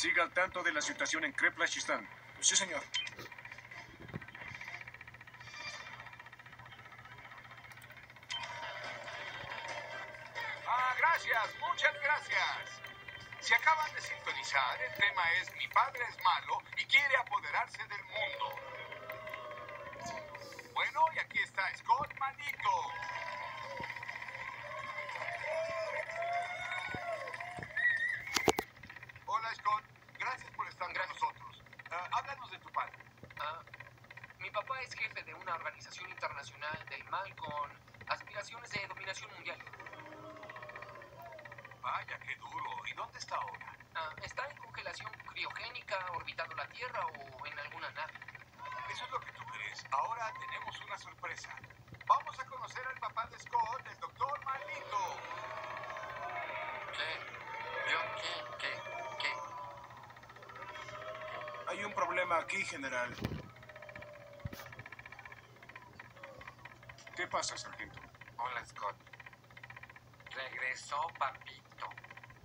Siga al tanto de la situación en Kreplachistan. Sí, señor. Ah, gracias, muchas gracias. Si acaban de sintonizar, el tema es Mi padre es malo y quiere apoderarse del mundo. Bueno, y aquí está Scott Malito. Hola, Scott. Gracias por estar con nosotros. Ah, háblanos de tu padre. Ah, mi papá es jefe de una organización internacional del mal con aspiraciones de dominación mundial. Vaya, qué duro. ¿Y dónde está ahora? Ah, está en congelación criogénica, orbitando la Tierra o en alguna nave. Eso es lo que tú crees. Ahora tenemos una sorpresa. Vamos a conocer al Hay un problema aquí, general. ¿Qué pasa, sargento? Hola, Scott. Regresó, papito.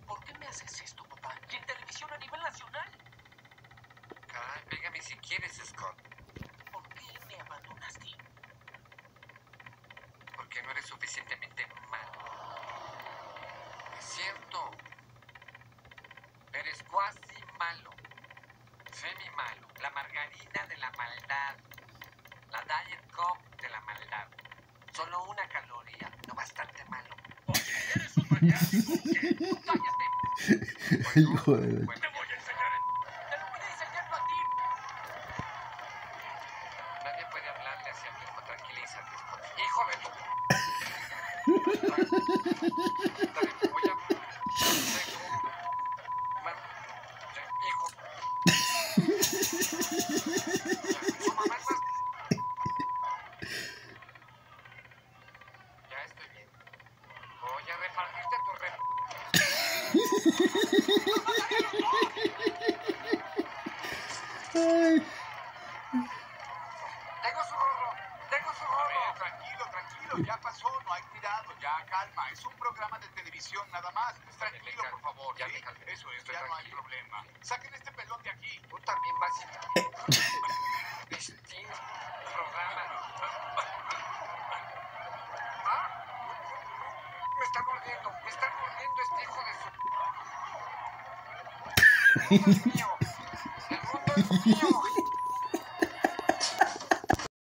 ¿Por qué me haces esto, papá? Y en televisión a nivel nacional. Caray, pégame si quieres, Scott. ¿Por qué me abandonaste? Porque no eres suficientemente malo. Es cierto. Eres cuasi malo. Semi malo. La margarina de la maldad. La Diet Coke de la maldad. Solo una caloría. No bastante malo. ¡Eres un maniático! ¿Qué? ¡Cállate! Hijo de... Bueno, ¡Te voy a enseñar! ¡Te lo voy a enseñarlo a ti! nadie puede hablarle hacia mi hijo. Tranquilízate, Scott. ¡Hijo de tu... Ay, Tengo su gorro. Tengo su gorro. tranquilo, tranquilo. Ya pasó, no hay cuidado. Ya, calma. Es un programa de televisión nada más. Tranquilo, por favor. Ya ¿sí? Eso es, ya no hay problema. Saquen este pelón de aquí. Tú también vas a... Distinto programa. ¿Ah? Me está mordiendo. Me está mordiendo este hijo de su... El mundo es mío. El mundo es mío.